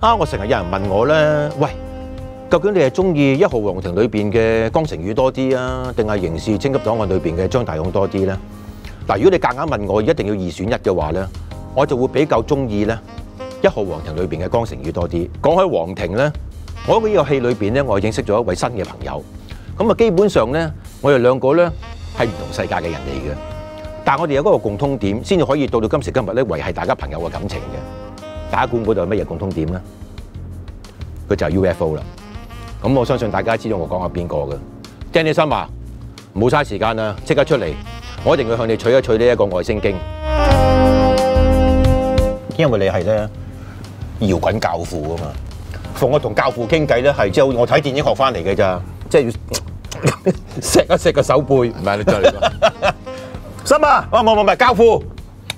啊！我成日有人問我咧，喂，究竟你係中意一號皇庭裏邊嘅江城宇多啲啊，定係刑事偵緝檔案裏邊嘅張大勇多啲咧？嗱，如果你夾硬問我一定要二選一嘅話咧，我就會比較中意咧一號皇庭裏邊嘅江城宇多啲。講開皇庭咧，我喺呢個戲裏邊咧，我認識咗一位新嘅朋友。咁啊，基本上咧，我哋兩個咧係唔同世界嘅人嚟嘅，但係我哋有嗰個共通點，先至可以到到今時今日咧維係大家朋友嘅感情嘅。大家估嗰度有乜嘢共通點咧？佢就係 UFO 啦。咁我相信大家知道我講緊邊個嘅。Danny 森啊，唔好嘥時間啦，即刻出嚟！我一定要向你取一取呢一個外星經，因為你係咧搖滾教父啊嘛。逢我同教父傾偈咧，係即係我睇電影學翻嚟嘅咋，即係要 錫一錫個手背。唔係你再嚟講，森啊，唔唔唔唔，教父。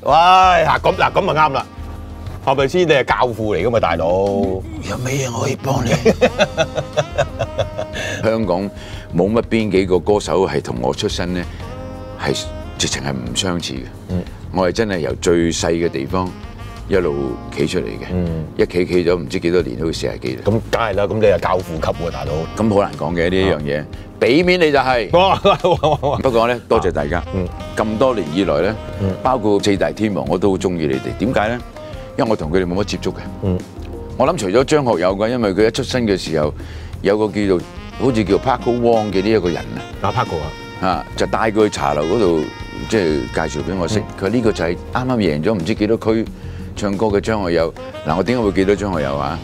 喂，嗱咁嗱咁就啱啦。係咪先？你係教父嚟噶嘛，大佬？有咩嘢我可以幫你？香港冇乜邊幾個歌手係同我出身咧，係直情係唔相似嘅。嗯我係真係由最細嘅地方一路企出嚟嘅，嗯一企企咗唔知幾多年，好似四十幾年。咁梗係啦，咁你係教父級喎，大佬。咁好難講嘅呢一樣嘢，俾面你就係、不過咧，多謝大家。嗯咁多年以來咧，嗯包括四大天王，我都好中意你哋。點解咧？因為我同佢哋冇乜接觸嘅。嗯我諗除咗張學友嘅，因為佢一出生嘅時候有個叫做好似叫 Paco Wong 嘅呢一個人啊，打 Paco 啊，啊就帶佢去茶樓嗰度，即係介紹俾我識。佢話呢個就係啱啱贏咗唔知幾多區唱歌嘅張學友。嗱，我點解會記得張學友啊？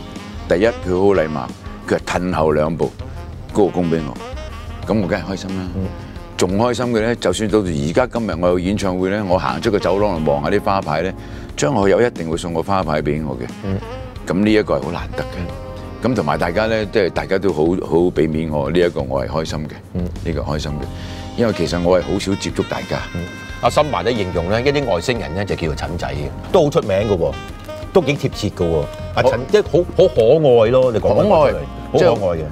第一佢好禮貌，佢係褪後兩步高個弓俾我，咁我梗係開心啦。仲開心嘅咧，就算到而家今日我有演唱會咧，我行出個走廊度望下啲花牌咧，張學友一定會送個花牌俾我嘅。咁呢一個係好難得嘅。咁同埋大家咧，即係大家都好好俾面我，呢、一個我係開心嘅，呢、個開心嘅。因為其實我係好少接觸大家。阿森華咧形容咧一啲外星人咧就叫做陳仔嘅，都好出名嘅喎，都幾貼切嘅喎。阿陳即係好好可愛咯，你講翻可愛出嚟好可愛嘅。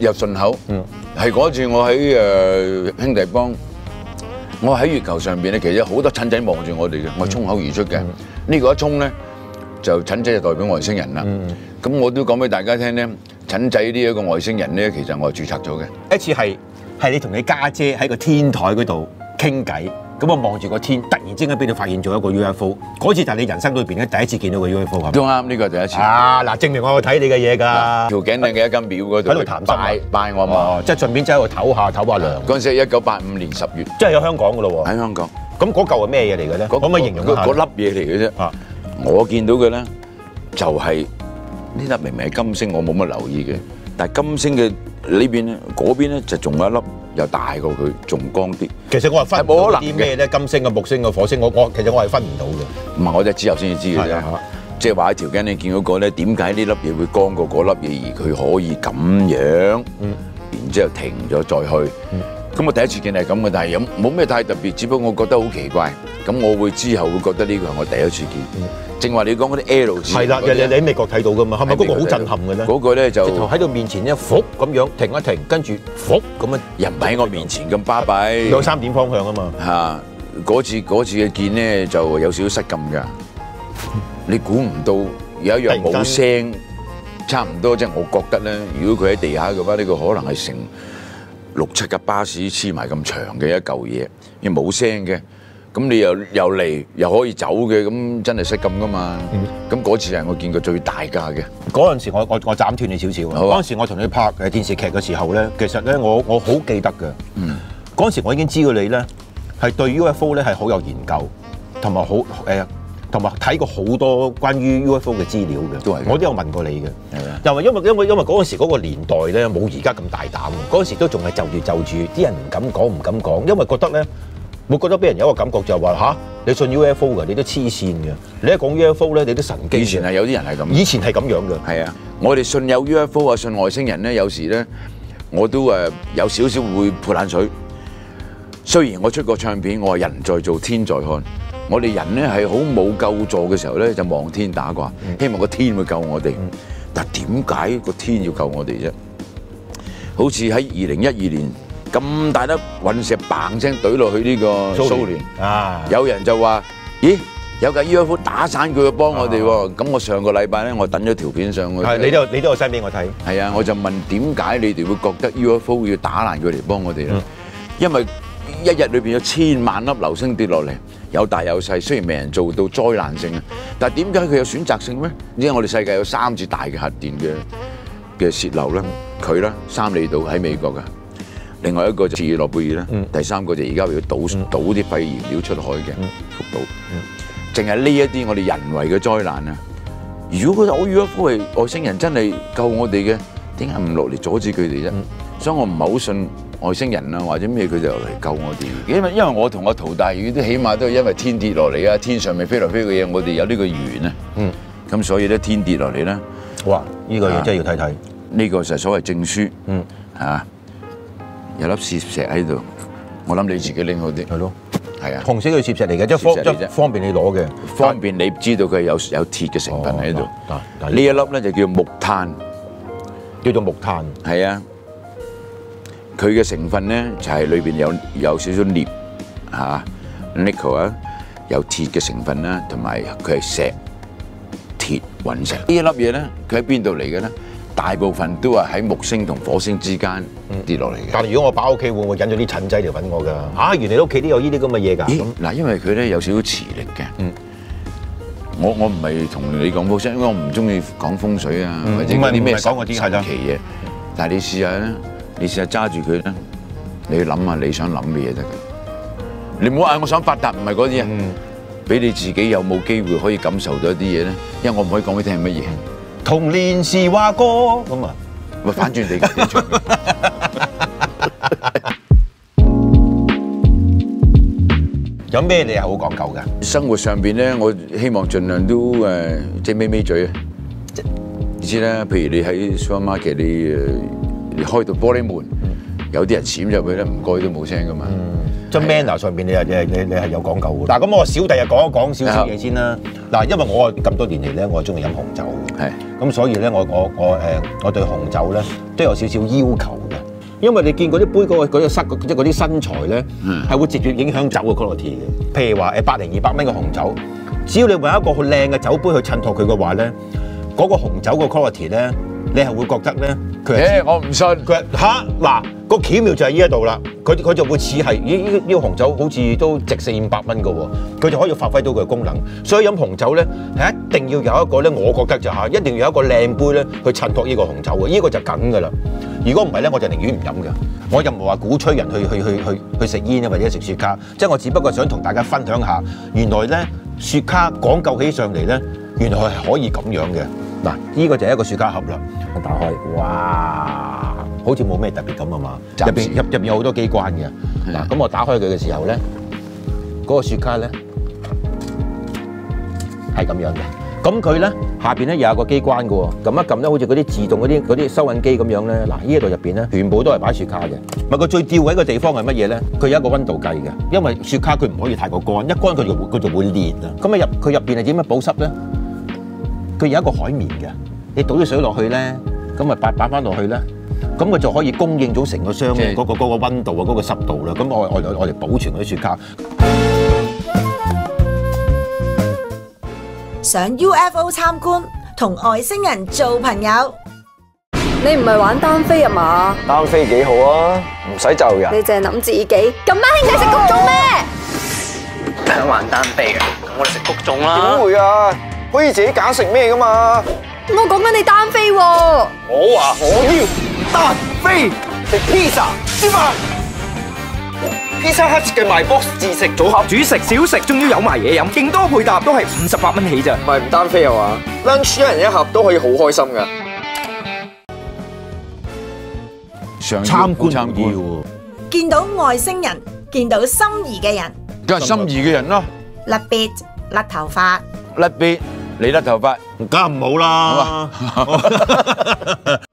又順口，嗯係嗰次我喺誒、呃兄弟幫，我喺月球上邊咧，其實好多陳仔望住我哋嘅，我衝口而出嘅。呢、個一衝咧，就陳仔就代表外星人啦。咁、我都講俾大家聽咧，陳仔呢一個外星人咧，其實我係註冊咗嘅。一次係係你同你家姐喺個天台嗰度傾偈，咁啊望住個天，突然之間俾你發現咗一個 UFO，嗰次就係你人生裏邊咧第一次見到個 UFO 係都啱，呢個係第一次。啊嗱，證明我有睇你嘅嘢㗎。條頸靚嘅一間廟嗰度喺度談心啊拜拜我媽。哦，即係順便走喺度唞下唞下涼，嗰陣時係一九八五年十月即係喺香港㗎咯喎。喺香港，咁嗰嚿係咩嘢嚟嘅咧？可唔可以形容？嗰嗰粒嘢嚟嘅啫。啊我見到嘅咧就係呢粒明明係金星，我冇乜留意嘅。但係金星嘅呢邊咧，嗰邊咧就仲有一粒又大過佢，仲光啲。其實我係分唔係冇可到能啲咩咧，金星啊、木星啊、火星，我我其實我係分唔到嘅。唔係我就之後先至知嘅啫。即係話喺條筋你見到個咧，點解呢粒嘢會光過嗰粒嘢，而佢可以咁樣？嗯然之後停咗再去。咁我第一次見係咁嘅，但係有冇咩太特別，只不過我覺得好奇怪。咁我會之後會覺得呢個係我第一次見。正話你講嗰啲 L 字係啦，你你喺美國睇到噶嘛？係咪嗰個好震撼嘅咧？嗰個咧就直頭喺度面前一伏咁樣停一停，跟住伏咁樣又唔喺我面前咁巴閉。有三點方向啊嘛。嚇嗰次嗰次嘅見咧就有少少失禁㗎。你估唔到有一樣冇聲，差唔多即係我覺得咧，如果佢喺地下嘅話，呢個可能係成六七架巴士黐埋咁長嘅一嚿嘢，因為冇聲嘅。咁你又又嚟又可以走嘅，咁真係失禁噶嘛。咁嗰次係我見過最大價嘅。嗰陣時我我我斬斷你少少嗰陣時我同你拍誒電視劇嘅時候咧，其實咧我我好記得嘅。嗯嗰陣時我已經知道你咧係對 UFO 咧係好有研究，同埋好誒，同埋睇過好多關於 UFO 嘅資料嘅。都係我都有問過你嘅。又係因為因為因為嗰陣時嗰個年代咧冇而家咁大膽，嗰陣時都仲係就住就住，啲人唔敢講唔敢講，因為覺得咧會覺得俾人有一個感覺就係話吓，你信 UFO 嘅，你都黐線嘅，你一講 UFO 咧你都神經。以前係有啲人係咁。以前係咁樣嘅。係啊，我哋信有 UFO 啊，信外星人咧，有時咧我都誒有少少會潑冷水。雖然我出過唱片，我係人在做天在看。我哋人咧係好冇救助嘅時候咧，就望天打卦，希望個天會救我哋。但點解個天要救我哋啫？好似喺二零一二年咁大粒隕石嘭聲懟落去呢個蘇聯。啊，有人就話：咦，有架 UFO 打散佢幫我哋喎。咁我上個禮拜咧，我等咗條片上去。係你都有你都有 send 俾我睇。係啊，我就問點解你哋會覺得 UFO 要打爛佢嚟幫我哋咧？嗯因為一日裏邊有千萬粒流星跌落嚟，有大有細，雖然未人做到災難性啊，但係點解佢有選擇性咩？因為我哋世界有三次大嘅核電嘅嘅泄漏啦，佢啦三里島喺美國噶，另外一個就切爾諾貝爾啦，嗯第三個就而家要倒倒啲廢燃料出海嘅福島，淨係呢一啲我哋人為嘅災難啊！如果我 UFO 係外星人真係救我哋嘅，點解唔落嚟阻止佢哋啫？所以我唔係好信外星人啊，或者咩佢就嚟救我哋。因為因為我同阿陶大宇都起碼都係因為天跌落嚟啊，天上面飛來飛去嘅嘢，我哋有呢個緣啊。嗯，咁所以咧天跌落嚟咧，哇！呢個嘢真係要睇睇。呢、個就係所謂證書。嗯，啊，有粒攝石喺度，我諗你自己拎好啲。係咯，係啊，紅色嘅攝石嚟嘅，即係方即係方便你攞嘅。方便你知道佢有有鐵嘅成分喺度。呢一粒咧就叫木炭。叫做木炭。係啊，佢嘅成分咧就係裏邊有有少少鎳嚇 nickel 啊，有鐵嘅成分啦，同埋佢係石鐵隕石。呢一粒嘢咧，佢喺邊度嚟嘅咧？大部分都係喺木星同火星之間跌落嚟嘅。但係如果我擺屋企，會唔會引咗啲塵仔嚟揾我㗎？啊，原來你屋企都有呢啲咁嘅嘢㗎。嗱，因為佢咧有少少磁力嘅。嗯我我唔係同你講風水，因為我唔中意講風水啊，嗯或者嗰啲咩唔係講嗰啲係啦神奇嘢。但係你試下咧，你試下揸住佢咧，你要諗下你想諗嘅嘢得㗎。你唔好話我想發達，唔係嗰啲啊。嗯俾你自己有冇機會可以感受到一啲嘢咧？因為我唔可以講俾你聽係乜嘢。童年時話歌咁啊。咪，反轉你嘅 你唱有咩你係好講究㗎？生活上邊咧，我希望盡量都誒，即係咪咪嘴啊！你知啦，譬如你喺 supermarket，你誒你開到玻璃門，有啲人閃入去咧，唔該都冇聲噶嘛。Manner 上邊你係你係你你係有講究嘅。嗱，咁我小弟又講一講少少嘢先啦。嗱，因為我咁多年嚟咧，我係中意飲紅酒嘅。係咁所以咧，我我我誒，我對紅酒咧都有少少要求嘅。因為你見嗰啲杯嗰、個嗰、個身即係嗰啲身材咧，係、會直接影響酒嘅 quality 嘅。譬如話誒百零二百蚊嘅紅酒，只要你揾一個好靚嘅酒杯去襯托佢嘅話咧，嗰、個紅酒個 quality 咧，你係會覺得咧佢係誒，我唔信。佢話嚇嗱個巧妙就喺呢一度啦，佢佢就會似係呢呢呢個紅酒好似都值四五百蚊嘅喎，佢就可以發揮到佢嘅功能。所以飲紅酒咧係一定要有一個咧，我覺得就嚇一定要有一個靚杯咧去襯托呢個紅酒嘅，呢、個就梗㗎啦。如果唔係咧，我就寧願唔飲嘅。我又唔係話鼓吹人去去去去去食煙啊，或者食雪茄，即係我只不過想同大家分享下，原來咧雪茄講究起上嚟咧，原來係可以咁樣嘅。嗱，呢個就係一個雪茄盒啦，我打開，哇，好似冇咩特別咁啊嘛，入邊入入邊有好多機關嘅。嗱，咁我打開佢嘅時候咧，嗰、個雪茄咧係咁樣嘅。咁佢咧下邊咧又有個機關嘅喎，撳一撳咧，好似嗰啲自動嗰啲嗰啲收銀機咁樣咧。嗱，呢一度入邊咧全部都係擺雪茄嘅。咪佢最吊位嘅地方係乜嘢咧？佢有一個温度計嘅，因為雪茄佢唔可以太過乾，一乾佢就會佢就會裂啊。咁啊入佢入邊係點樣保濕咧？佢有一個海綿嘅，你倒啲水落去咧，咁咪擺擺翻落去咧，咁佢就可以供應到成個箱嗰、個嗰、個温度啊，嗰、個濕度啦。咁我我我我哋保存嗰啲雪茄。上 UFO 參觀，同外星人做朋友。你唔係玩單飛啊嘛？單飛幾好啊，唔使就人。你淨係諗自己，咁班兄弟食谷種咩？想玩單飛啊，咁我哋食谷種啦。點會啊？可以自己揀食咩噶嘛？我講緊你單飛喎。我話我要單飛食 pizza 先嘛。Pizza Hut 嘅 My Box 自食組合，主食、小食，仲要有埋嘢飲，勁多配搭都係五十八蚊起咋。唔係唔單飛啊嘛？Lunch 一人一盒都可以好開心噶。上參觀參觀，要。見到外星人，見到心儀嘅人，梗係心儀嘅人咯。甩 bit 甩頭髮，甩邊，你甩頭髮。梗係唔好啦。